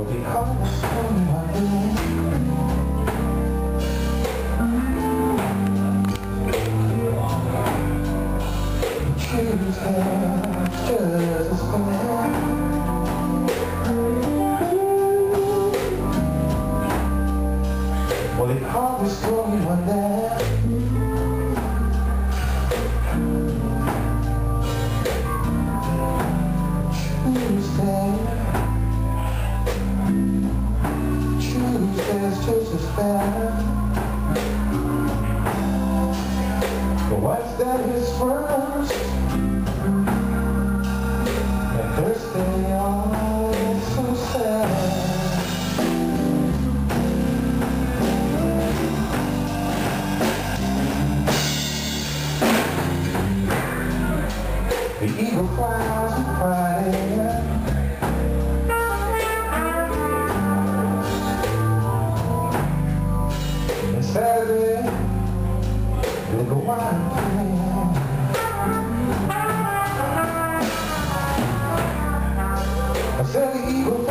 Well, the harvest on Monday. Tuesday, just as bad. Well, it always told me one day And Thursday, oh, it's so sad. The eagle flies on Friday. Saturday, they go wine Who